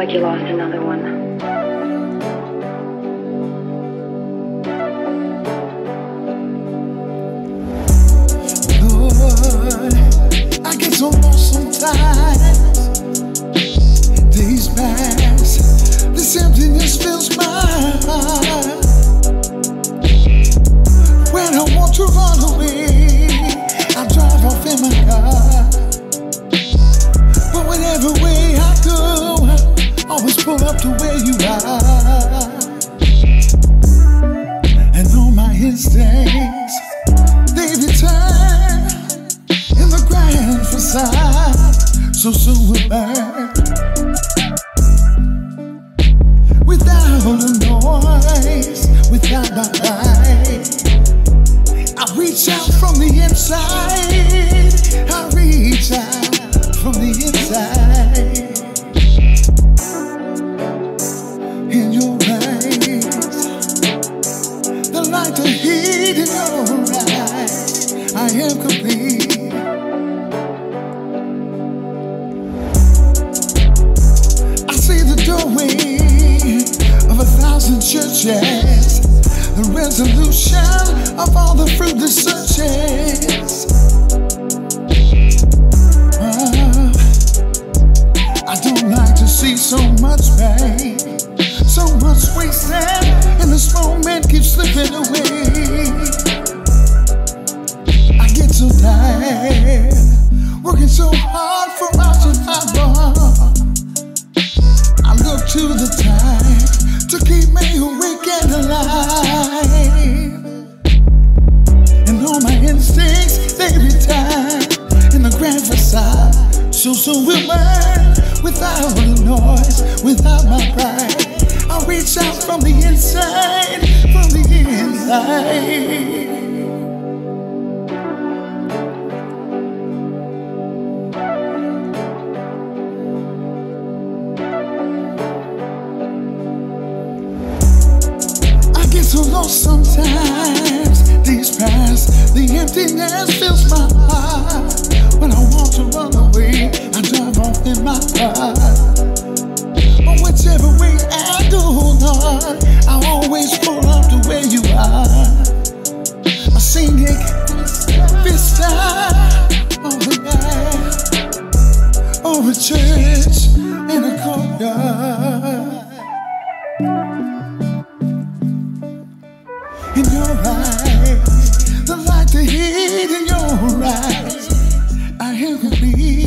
like you lost another one. Lord, I get so lost sometimes. To where you are. And all my instincts, they return in the grand facade. So soon will burn without a noise, without my light. I reach out from the inside. I reach out from the inside. The resolution of all the fruitless searches. Ah, I don't like to see so much pain, so much wasted, and this moment keeps slipping away. So soon we'll burn without a noise, without my pride. I reach out from the inside, from the inside. I get so lost sometimes. These pass, the emptiness fills my heart. In my heart. But whichever way I go, Lord, I always pull up to where you are. A scenic vista of the night, a church in a courtyard. in your eyes, the light, the heat in your eyes. I in your eyes.